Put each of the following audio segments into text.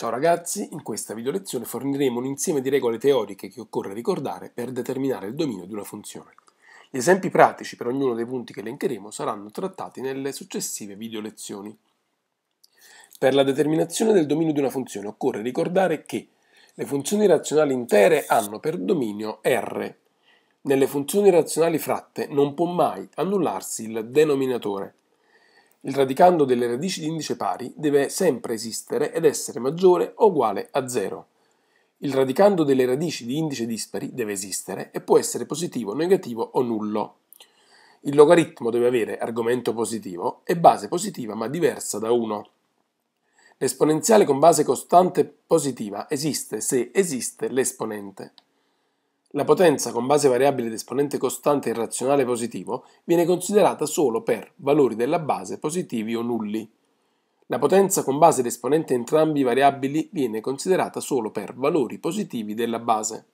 Ciao ragazzi, in questa video lezione forniremo un insieme di regole teoriche che occorre ricordare per determinare il dominio di una funzione. Gli esempi pratici per ognuno dei punti che elencheremo saranno trattati nelle successive video lezioni. Per la determinazione del dominio di una funzione occorre ricordare che le funzioni razionali intere hanno per dominio R. Nelle funzioni razionali fratte non può mai annullarsi il denominatore. Il radicando delle radici di indice pari deve sempre esistere ed essere maggiore o uguale a 0. Il radicando delle radici di indice dispari deve esistere e può essere positivo, negativo o nullo. Il logaritmo deve avere argomento positivo e base positiva ma diversa da 1. L'esponenziale con base costante positiva esiste se esiste l'esponente. La potenza con base variabile ed esponente costante irrazionale positivo viene considerata solo per valori della base positivi o nulli. La potenza con base ed esponente entrambi variabili viene considerata solo per valori positivi della base.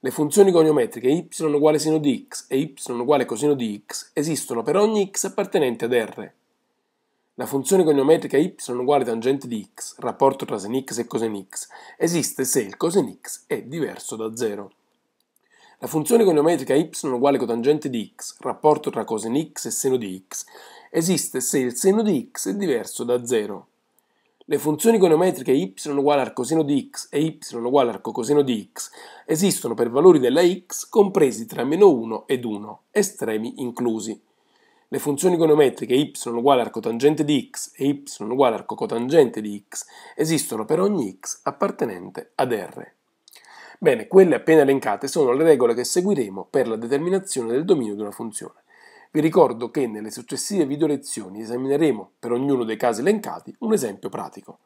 Le funzioni goniometriche y uguale seno di x e y uguale coseno di x esistono per ogni x appartenente ad R. La funzione goniometrica y uguale tangente di x, rapporto tra sen x e cosen x, esiste se il cosen x è diverso da 0. La funzione goniometrica y uguale cotangente di x, rapporto tra coseno x e seno di x, esiste se il seno di x è diverso da 0. Le funzioni goniometriche y uguale arcoseno di x e y uguale arcocoseno di x esistono per valori della x compresi tra meno 1 ed 1, estremi inclusi. Le funzioni goniometriche y uguale arcotangente di x e y uguale arcocotangente di x esistono per ogni x appartenente ad R. Bene, quelle appena elencate sono le regole che seguiremo per la determinazione del dominio di una funzione. Vi ricordo che nelle successive video lezioni esamineremo per ognuno dei casi elencati un esempio pratico.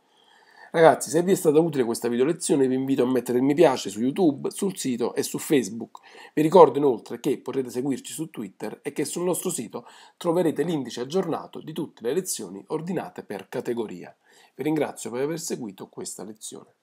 Ragazzi, se vi è stata utile questa video lezione vi invito a mettere il mi piace su YouTube, sul sito e su Facebook. Vi ricordo inoltre che potete seguirci su Twitter e che sul nostro sito troverete l'indice aggiornato di tutte le lezioni ordinate per categoria. Vi ringrazio per aver seguito questa lezione.